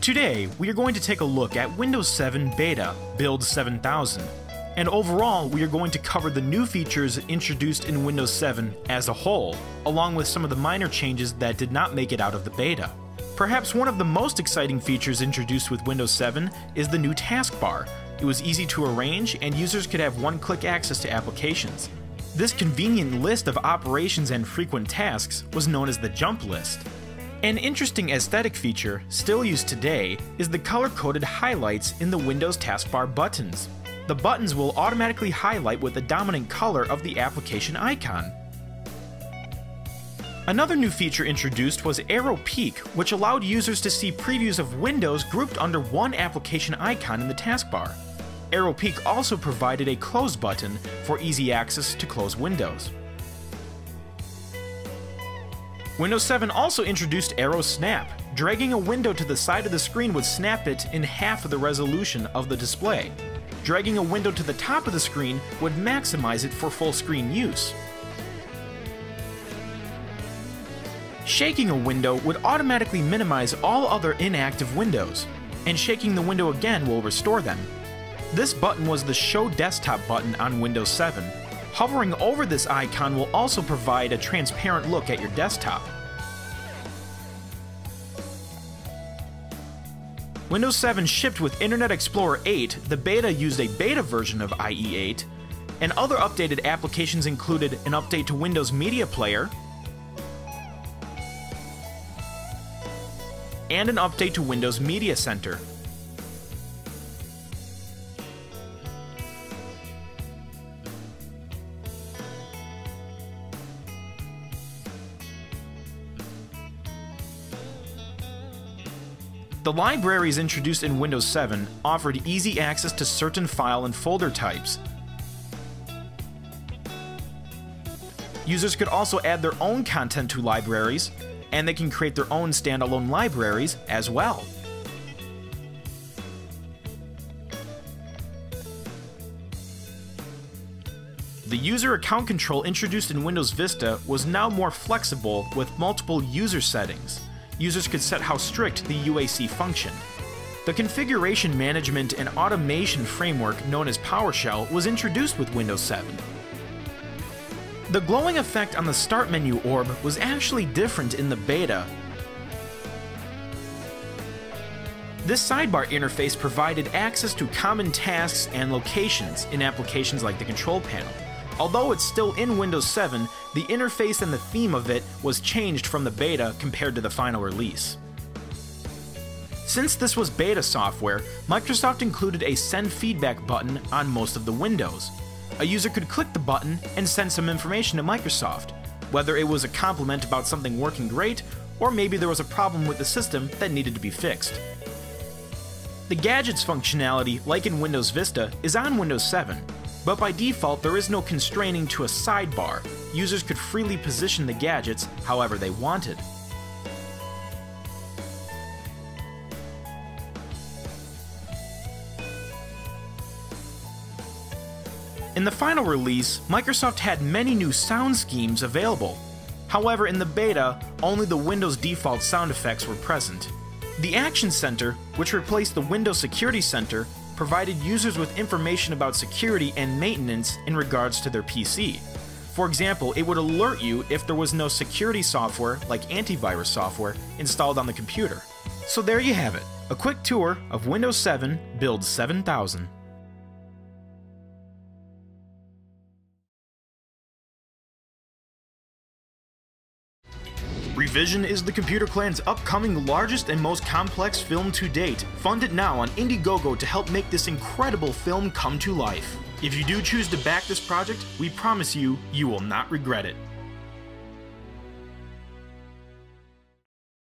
Today, we are going to take a look at Windows 7 Beta Build 7000. And overall, we are going to cover the new features introduced in Windows 7 as a whole, along with some of the minor changes that did not make it out of the beta. Perhaps one of the most exciting features introduced with Windows 7 is the new taskbar. It was easy to arrange, and users could have one click access to applications. This convenient list of operations and frequent tasks was known as the jump list. An interesting aesthetic feature, still used today, is the color-coded highlights in the Windows taskbar buttons. The buttons will automatically highlight with the dominant color of the application icon. Another new feature introduced was Aero Peek, which allowed users to see previews of windows grouped under one application icon in the taskbar. Aero Peek also provided a close button for easy access to close windows. Windows 7 also introduced Aero Snap. Dragging a window to the side of the screen would snap it in half of the resolution of the display. Dragging a window to the top of the screen would maximize it for full screen use. Shaking a window would automatically minimize all other inactive windows, and shaking the window again will restore them. This button was the Show Desktop button on Windows 7. Hovering over this icon will also provide a transparent look at your desktop. Windows 7 shipped with Internet Explorer 8, the beta used a beta version of IE8, and other updated applications included an update to Windows Media Player, and an update to Windows Media Center. The libraries introduced in Windows 7 offered easy access to certain file and folder types. Users could also add their own content to libraries, and they can create their own standalone libraries as well. The user account control introduced in Windows Vista was now more flexible with multiple user settings users could set how strict the UAC functioned. The configuration management and automation framework known as PowerShell was introduced with Windows 7. The glowing effect on the Start menu orb was actually different in the beta. This sidebar interface provided access to common tasks and locations in applications like the control panel. Although it's still in Windows 7, the interface and the theme of it was changed from the beta compared to the final release. Since this was beta software, Microsoft included a send feedback button on most of the windows. A user could click the button and send some information to Microsoft, whether it was a compliment about something working great, or maybe there was a problem with the system that needed to be fixed. The gadgets functionality, like in Windows Vista, is on Windows 7, but by default, there is no constraining to a sidebar. Users could freely position the gadgets however they wanted. In the final release, Microsoft had many new sound schemes available. However, in the beta, only the Windows default sound effects were present. The Action Center, which replaced the Windows Security Center, provided users with information about security and maintenance in regards to their PC. For example, it would alert you if there was no security software, like antivirus software, installed on the computer. So there you have it, a quick tour of Windows 7 Build 7000. Revision is the Computer Clan's upcoming largest and most complex film to date. Fund it now on Indiegogo to help make this incredible film come to life. If you do choose to back this project, we promise you, you will not regret it.